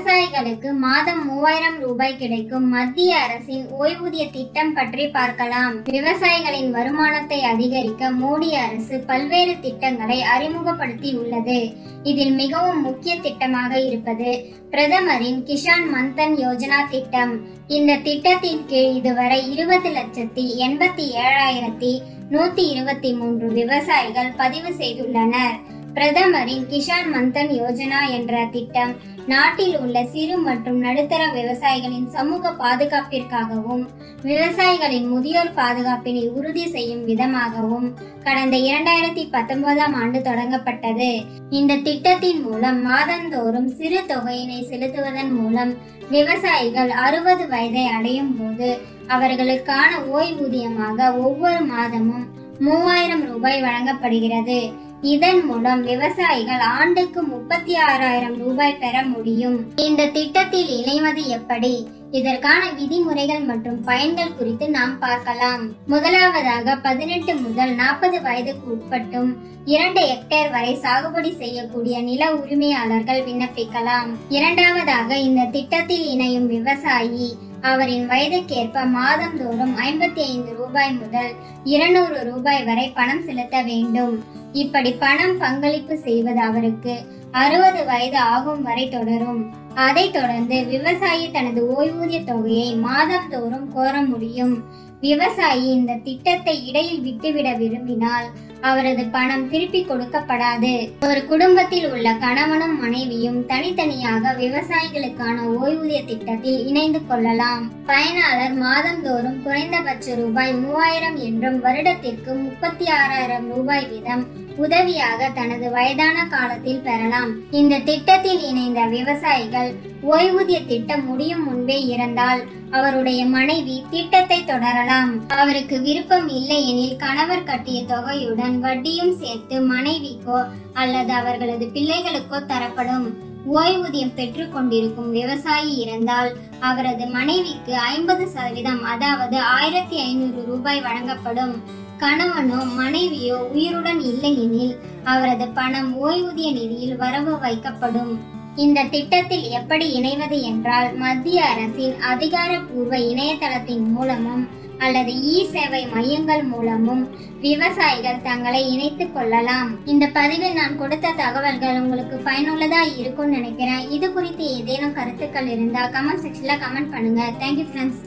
விவசாயிகளுக்கு மாதம் மூவாயிரம் ரூபாய் கிடைக்கும். மத்திய அரசின் ஓய்வூதிய திட்டம் பற்றி பார்க்கலாம். விவசாயிகளின் வருமானத்தை அதிகரிக்க மோடி அரசு பல்வேறு திட்டங்களை அறிமுகப்படுத்தி உள்ளது இதில் மிகவும் முக்கிய திட்டமாக இருப்பது பிரதமரின் கிஷான் மந்தன் யோஜனா திட்டம். இந்த திட்டத்தின் கீழ் இதுவரை இருபது லட்சத்தி எண்பத்தி ஏழாயிரத்தி நூத்தி இருபத்தி மூன்று விவசாயிகள் பதிவு செய்துள்ளனர். பிரதமரின் கிஷான் மந்தன் யோஜனா என்ற திட்டம் நாட்டில் உள்ள சிறு மற்றும் நடுத்தர விவசாயிகளின் சமூக பாதுகாப்பிற்காகவும் விவசாயிகளின் முதியோர் பாதுகாப்பினை உறுதி செய்யும் விதமாகவும் கடந்த இரண்டாயிரத்தி பத்தொன்பதாம் ஆண்டு தொடங்கப்பட்டது. இந்த திட்டத்தின் மூலம் மாதந்தோறும் சிறு தொகையினை செலுத்துவதன் மூலம் விவசாயிகள் அறுபது வயதை அடையும் போது அவர்களுக்கான ஓய்வூதியமாக ஒவ்வொரு மாதமும் மூவாயிரம் ரூபாய் வழங்கப்படுகிறது. இதன் மூலம் விவசாயிகள் ஆண்டுக்கு முப்பத்தி ஆறாயிரம் ரூபாய் பெற முடியும். இந்த திட்டத்தில் இணைவது எப்படி? இதற்கான விதிமுறைகள் மற்றும் பயன்கள் குறித்து நாம் பார்க்கலாம். முதலாவதாக பதினெட்டு முதல் நாற்பது வயதுக்கு உட்பட்டும் இரண்டு ஹெக்டேர் வரை சாகுபடி செய்யக்கூடிய நில உரிமையாளர்கள் விண்ணப்பிக்கலாம். இரண்டாவதாக இந்த திட்டத்தில் இணையும் விவசாயி அவரின் வயதுக்கேற்ப மாதந்தோறும் ஐம்பத்தி ஐந்து ரூபாய் முதல் இருநூறு ரூபாய் வரை பணம் செலுத்த வேண்டும். இப்படி பணம் பங்களிப்பு செய்வது அவருக்கு அறுபது வயது ஆகும் வரை தொடரும். அதை தொடர்ந்து விவசாயி தனது ஓய்வூதிய தொகையை மாதந்தோறும் கோர முடியும். விவசாயி இந்த திட்டத்தை இடையில் விட்டுவிட விரும்பினால் அவரது பணம் திருப்பி கொடுக்கப்படாது. ஒரு குடும்பத்தில் உள்ள கணவனும் மனைவியும் தனித்தனியாக விவசாயிகளுக்கான ஓய்வூதிய திட்டத்தில் இணைந்து கொள்ளலாம். பயனாளர் மாதந்தோறும் குறைந்தபட்ச ரூபாய் மூவாயிரம் என்றும் வருடத்திற்கு முப்பத்தி ஆறாயிரம் ரூபாய் வீதம் உதவியாக தனது வயதான காலத்தில் பெறலாம். இந்த திட்டத்தில் இணைந்த விவசாயிகள் ஓய்வூதிய திட்டம் முடியும் முன்பே இறந்தால் அவருடைய மனைவி திட்டத்தை தொடரலாம். அவருக்கு விருப்பம் இல்லை எனில் கணவர் கட்டிய தொகையுடன் வட்டியும் சேர்த்து மனைவிக்கோ அல்லது அவர்களது பிள்ளைகளுக்கோ தரப்படும். ஓய்வூதியம் பெற்று கொண்டிருக்கும் விவசாயி இறந்தால் அவரது மனைவிக்கு ஐம்பது சதவீதம் அதாவது ஆயிரத்தி ஐநூறு ரூபாய் வழங்கப்படும். கணவனோ மனைவியோ உயிருடன் இல்லையெனில் அவரது பணம் ஓய்வூதிய நிதியில் வரவு வைக்கப்படும். இந்த திட்டத்தில் எப்படி இணைவது என்றால் மத்திய அரசின் அதிகாரப்பூர்வ இணையதளத்தின் மூலமும் அல்லது இ சேவை மையங்கள் மூலமும் விவசாயிகள் தங்களை இணைத்துக் கொள்ளலாம். இந்த பதிவில் நான் கொடுத்த தகவல்கள் உங்களுக்கு பயனுள்ளதா இருக்கும்னு நினைக்கிறேன். இது குறித்து ஏதேனும் கருத்துக்கள் இருந்தா கமெண்ட் செக்ஷன்ல கமெண்ட் பண்ணுங்க. Thank you friends